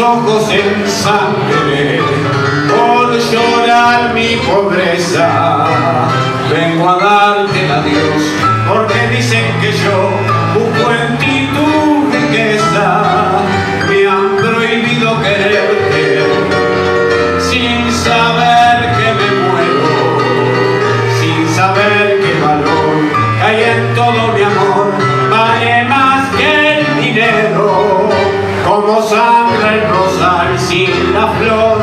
ojos en sangre por llorar mi pobreza. Vengo a darte a Dios porque dicen que yo busco en ti tu riqueza. el rosal sin la flor,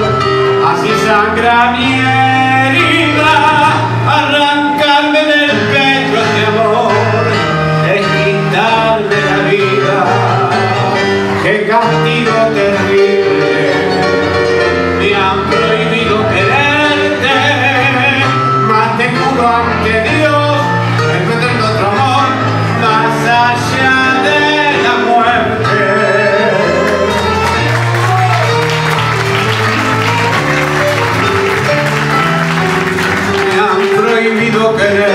así sangra mi herida, arrancarme del pecho este amor, es quitarme la vida, que castigo te 그대